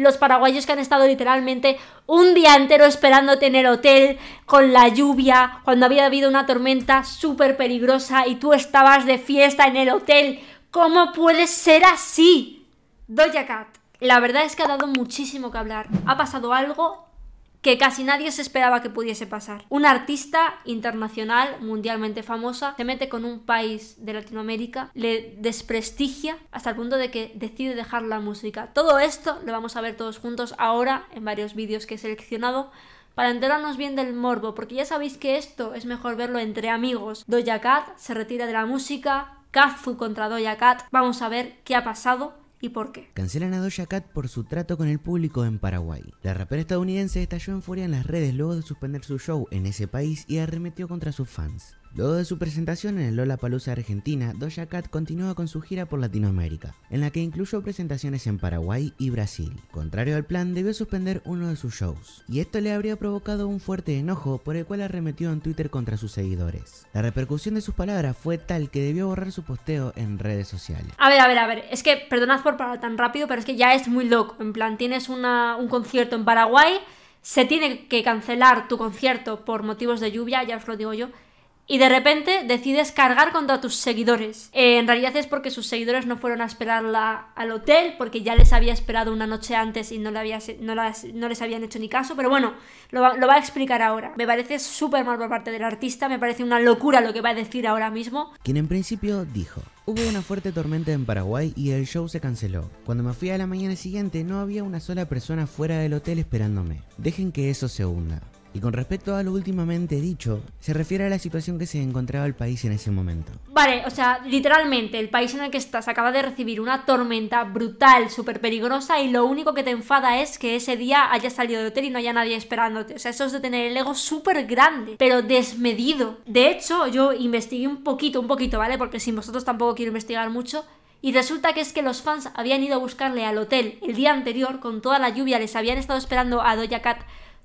los paraguayos que han estado literalmente un día entero esperándote en el hotel con la lluvia, cuando había habido una tormenta súper peligrosa y tú estabas de fiesta en el hotel. ¿Cómo puede ser así? Doja Cat. La verdad es que ha dado muchísimo que hablar. Ha pasado algo que casi nadie se esperaba que pudiese pasar. Una artista internacional, mundialmente famosa, se mete con un país de Latinoamérica, le desprestigia hasta el punto de que decide dejar la música. Todo esto lo vamos a ver todos juntos ahora en varios vídeos que he seleccionado para enterarnos bien del morbo, porque ya sabéis que esto es mejor verlo entre amigos. Doja Cat se retira de la música, Kazu contra Doja Cat. Vamos a ver qué ha pasado ¿Y por qué? Cancelan a Doja Cat por su trato con el público en Paraguay. La rapera estadounidense estalló en furia en las redes luego de suspender su show en ese país y arremetió contra sus fans. Luego de su presentación en el Lollapalooza Argentina, Doja Cat continúa con su gira por Latinoamérica, en la que incluyó presentaciones en Paraguay y Brasil. Contrario al plan, debió suspender uno de sus shows, y esto le habría provocado un fuerte enojo por el cual arremetió en Twitter contra sus seguidores. La repercusión de sus palabras fue tal que debió borrar su posteo en redes sociales. A ver, a ver, a ver, es que perdonad por parar tan rápido, pero es que ya es muy loco. En plan, tienes un concierto en Paraguay, se tiene que cancelar tu concierto por motivos de lluvia, ya os lo digo yo y de repente decides cargar contra tus seguidores. Eh, en realidad es porque sus seguidores no fueron a esperarla al hotel, porque ya les había esperado una noche antes y no, había, les habían hecho ni caso, pero bueno, lo va, lo va a explicar ahora. Me parece súper mal por parte del artista, me parece una locura lo que va a decir ahora mismo. Quien en principio dijo, Hubo una fuerte tormenta en Paraguay y el show se canceló. Cuando me fui a la mañana siguiente no había una sola persona fuera del hotel esperándome. Dejen que eso se hunda. Y con respecto a lo últimamente dicho, se refiere a la situación que se encontraba el país en ese momento. Vale, o sea, literalmente, el país en el que estás acaba de recibir una tormenta brutal, súper peligrosa, y lo único que te enfada es que ese día hayas salido de hotel y no haya nadie esperándote. O sea, eso es de tener el ego súper grande, pero desmedido. De hecho, yo investigué un poquito, un poquito, ¿vale? Porque sin vosotros tampoco quiero investigar mucho. Y resulta que es que los fans habían ido a buscarle al hotel el día anterior, con toda la lluvia, les habían estado esperando a Doja Cat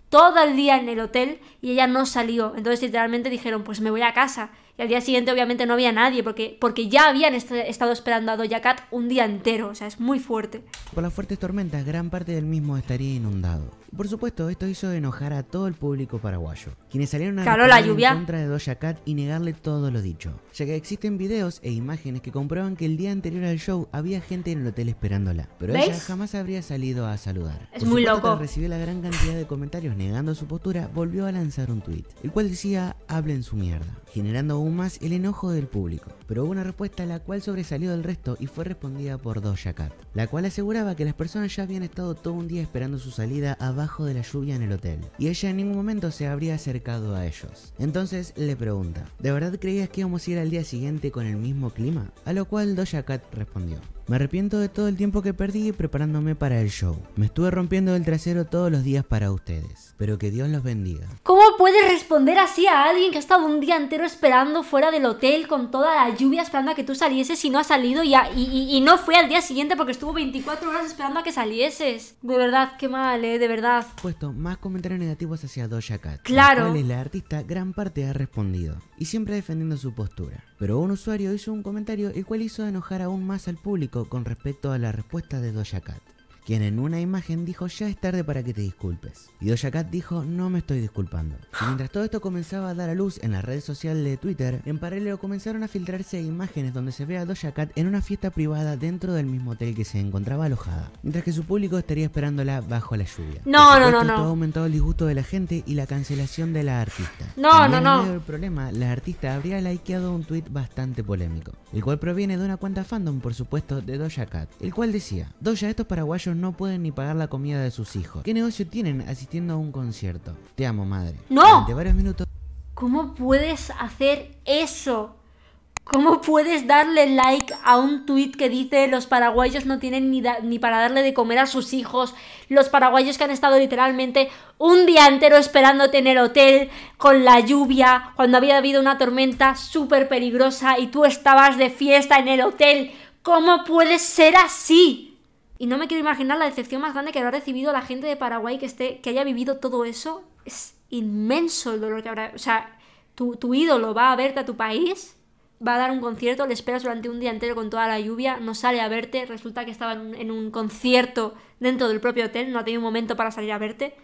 todo el día en el hotel y ella no salió. Entonces literalmente dijeron, pues me voy a casa. Y al día siguiente obviamente no había nadie porque, porque ya habían estado esperando a Doja Cat un día entero. O sea, es muy fuerte. Por las fuertes tormentas, gran parte del mismo estaría inundado. Por supuesto, esto hizo enojar a todo el público paraguayo, quienes salieron a claro, la lluvia. en contra de Doja Cat y negarle todo lo dicho, ya que existen videos e imágenes que comprueban que el día anterior al show había gente en el hotel esperándola, pero ella jamás habría salido a saludar. Es muy loco. Tras recibir la gran cantidad de comentarios negando su postura, volvió a lanzar un tweet, el cual decía hablen su mierda, generando aún más el enojo del público. Pero hubo una respuesta la cual sobresalió del resto y fue respondida por Doja Cat, la cual aseguraba que las personas ya habían estado todo un día esperando su salida de la lluvia en el hotel, y ella en ningún momento se habría acercado a ellos. Entonces le pregunta, ¿de verdad creías que íbamos a ir al día siguiente con el mismo clima? A lo cual Doja Cat respondió, me arrepiento de todo el tiempo que perdí preparándome para el show. Me estuve rompiendo el trasero todos los días para ustedes. Pero que Dios los bendiga. ¿Cómo puedes responder así a alguien que ha estado un día entero esperando fuera del hotel con toda la lluvia esperando a que tú salieses y no ha salido y, y, no fue al día siguiente porque estuvo 24 horas esperando a que salieses? De verdad, qué mal, eh, de verdad. Puesto más comentarios negativos hacia Doja Cat. Claro. la artista gran parte ha respondido. Y siempre defendiendo su postura. Pero un usuario hizo un comentario el cual hizo enojar aún más al público con respecto a la respuesta de Doja Cat quien en una imagen dijo ya es tarde para que te disculpes. Y Doja Cat dijo no me estoy disculpando. Y mientras todo esto comenzaba a dar a luz en la red social de Twitter, en paralelo comenzaron a filtrarse imágenes donde se ve a Doja Cat en una fiesta privada dentro del mismo hotel que se encontraba alojada, mientras que su público estaría esperándola bajo la lluvia. No, no, no, no. Todo aumentado el disgusto de la gente y la cancelación de la artista. No, no, no. En medio del problema, la artista habría likeado un tweet bastante polémico, el cual proviene de una cuenta fandom, por supuesto, de Doja Cat, el cual decía, Doja, estos paraguayos no pueden ni pagar la comida de sus hijos. ¿Qué negocio tienen asistiendo a un concierto? Te amo, madre. ¡No! Durante varios minutos. ¿Cómo puedes hacer eso? ¿Cómo puedes darle like a un tweet que dice los paraguayos no tienen ni, ni, para darle de comer a sus hijos? Los paraguayos que han estado literalmente un día entero esperándote en el hotel con la lluvia, cuando había habido una tormenta súper peligrosa y tú estabas de fiesta en el hotel. ¿Cómo puedes ser así? Y no me quiero imaginar la decepción más grande que habrá recibido la gente de Paraguay que, esté, que haya vivido todo eso. Es inmenso el dolor que habrá. O sea, tu, tu ídolo va a verte a tu país, va a dar un concierto, le esperas durante un día entero con toda la lluvia, no sale a verte, resulta que estaba en un, concierto dentro del propio hotel, no ha tenido un momento para salir a verte,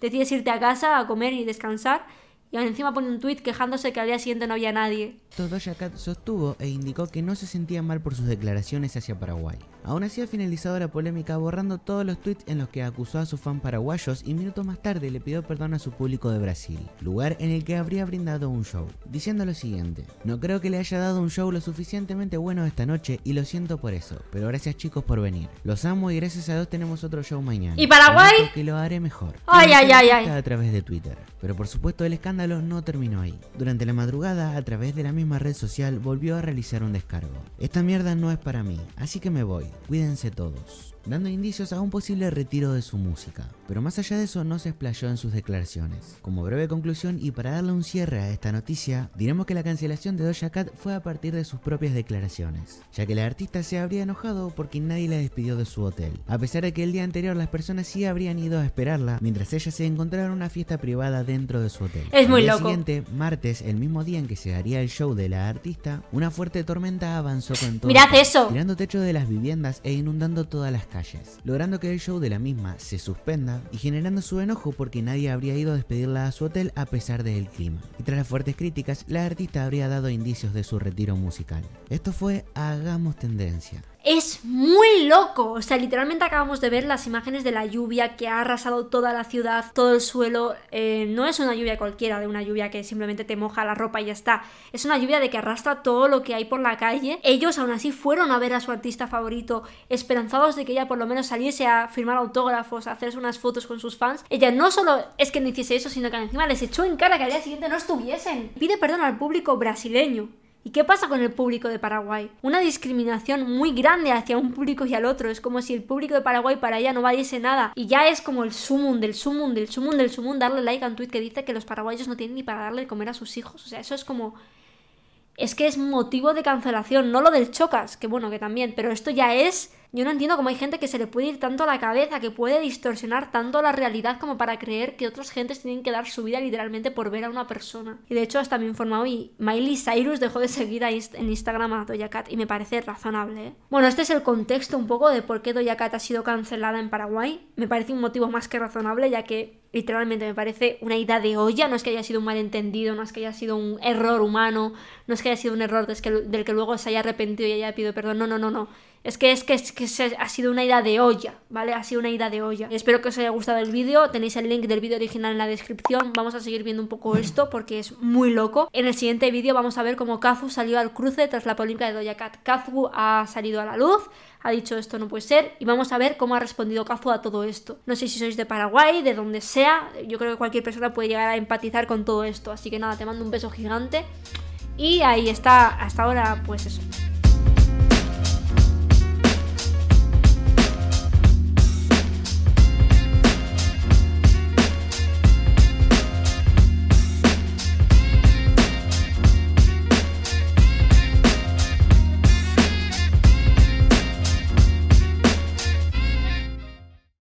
decides irte a casa a comer y descansar y encima pone un tuit quejándose que al día siguiente no había nadie. Doja Cat sostuvo e indicó que no se sentía mal por sus declaraciones hacia Paraguay. Aún así ha finalizado la polémica borrando todos los tweets en los que acusó a sus fans paraguayos y minutos más tarde le pidió perdón a su público de Brasil, lugar en el que habría brindado un show, diciendo lo siguiente, no creo que le haya dado un show lo suficientemente bueno esta noche y lo siento por eso, pero gracias chicos por venir. Los amo y gracias a Dios tenemos otro show mañana. ¿Y Paraguay? Que lo haré mejor. Ay, ay, ay, ay. A través de Twitter. Pero por supuesto el escándalo no terminó ahí. Durante la madrugada, a través de la misma red social, volvió a realizar un descargo. Esta mierda no es para mí, así que me voy. Cuídense todos dando indicios a un posible retiro de su música. Pero más allá de eso no se explayó en sus declaraciones. Como breve conclusión y para darle un cierre a esta noticia, diremos que la cancelación de Doja Cat fue a partir de sus propias declaraciones, ya que la artista se habría enojado porque nadie la despidió de su hotel, a pesar de que el día anterior las personas sí habrían ido a esperarla mientras ella se encontraba en una fiesta privada dentro de su hotel. Es muy loco. siguiente, martes, el mismo día en que se daría el show de la artista, una fuerte tormenta avanzó con todo Mirad el eso. tirando techo de las viviendas e inundando todas las calles, logrando que el show de la misma se suspenda y generando su enojo porque nadie habría ido a despedirla a su hotel a pesar del clima. Y tras las fuertes críticas, la artista habría dado indicios de su retiro musical. Esto fue Hagamos Tendencia. Es muy loco. O sea, literalmente acabamos de ver las imágenes de la lluvia que ha arrasado toda la ciudad, todo el suelo. Eh, no es una lluvia cualquiera, de una lluvia que simplemente te moja la ropa y ya está. Es una lluvia de que arrastra todo lo que hay por la calle. Ellos aún así fueron a ver a su artista favorito, esperanzados de que ella por lo menos saliese a firmar autógrafos, a hacerse unas fotos con sus fans. Ella no solo es que no hiciese eso, sino que encima les echó en cara que al día siguiente no estuviesen. Pide perdón al público brasileño. ¿Y qué pasa con el público de Paraguay? Una discriminación muy grande hacia un público y al otro. Es como si el público de Paraguay para ella no valiese nada. Y ya es como el sumum del sumum del sumum del sumum darle like a un tweet que dice que los paraguayos no tienen ni para darle de comer a sus hijos. O sea, eso es como... Es que es motivo de cancelación, no lo del chocas, que bueno, que también, pero esto ya es... Yo no entiendo cómo hay gente que se le puede ir tanto a la cabeza, que puede distorsionar tanto la realidad como para creer que otras gentes tienen que dar su vida literalmente por ver a una persona. Y de hecho hasta me informado y Miley Cyrus dejó de seguir en Instagram a Doja Cat y me parece razonable. ¿eh? Bueno, este es el contexto un poco de por qué Doja Cat ha sido cancelada en Paraguay. Me parece un motivo más que razonable ya que literalmente me parece una ida de olla, no es que haya sido un malentendido, no es que haya sido un error humano, no es que haya sido un error del que luego se haya arrepentido y haya pedido perdón, no, no, no, no. Es que es que, es que se- ha sido una ida de olla, ¿vale? Ha sido una ida de olla. Espero que os haya gustado el vídeo. Tenéis el link del vídeo original en la descripción. Vamos a seguir viendo un poco esto porque es muy loco. En el siguiente vídeo vamos a ver cómo Kazu salió al cruce tras la polémica de Doja Cat. Kazu ha salido a la luz, ha dicho esto no puede ser y vamos a ver cómo ha respondido Kazu a todo esto. No sé si sois de Paraguay, de donde sea. Yo creo que cualquier persona puede llegar a empatizar con todo esto. Así que nada, te mando un beso gigante. Y ahí está, hasta ahora, pues eso.